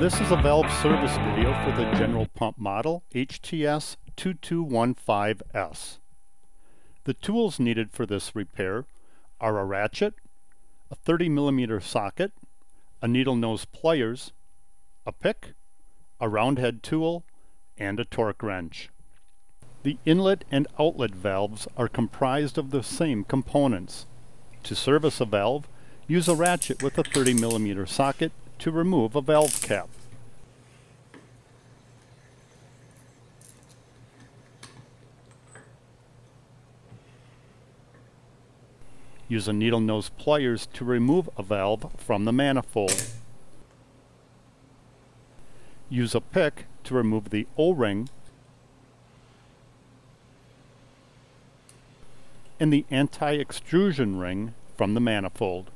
This is a valve service video for the General Pump model HTS 2215S. The tools needed for this repair are a ratchet, a 30 millimeter socket, a needle nose pliers, a pick, a round head tool, and a torque wrench. The inlet and outlet valves are comprised of the same components. To service a valve, use a ratchet with a 30 millimeter socket to remove a valve cap. Use a needle nose pliers to remove a valve from the manifold. Use a pick to remove the O-ring and the anti-extrusion ring from the manifold.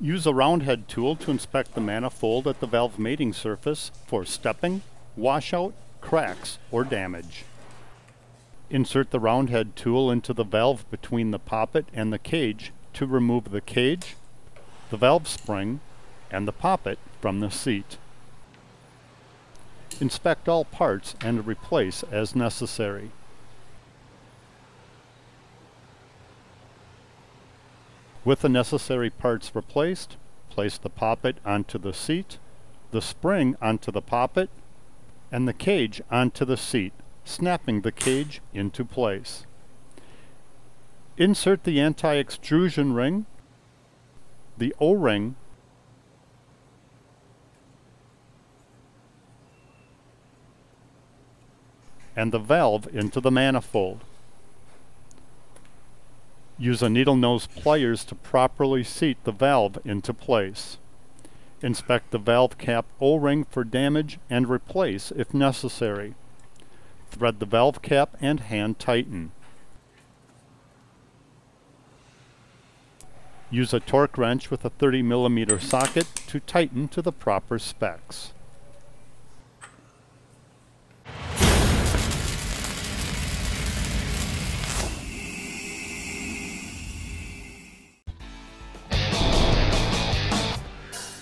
Use a round head tool to inspect the manifold at the valve mating surface for stepping, washout, cracks, or damage. Insert the round head tool into the valve between the poppet and the cage to remove the cage, the valve spring, and the poppet from the seat. Inspect all parts and replace as necessary. With the necessary parts replaced, place the poppet onto the seat, the spring onto the poppet, and the cage onto the seat, snapping the cage into place. Insert the anti-extrusion ring, the O-ring, and the valve into the manifold. Use a needle nose pliers to properly seat the valve into place. Inspect the valve cap O-ring for damage and replace if necessary. Thread the valve cap and hand tighten. Use a torque wrench with a 30 millimeter socket to tighten to the proper specs.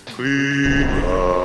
Clean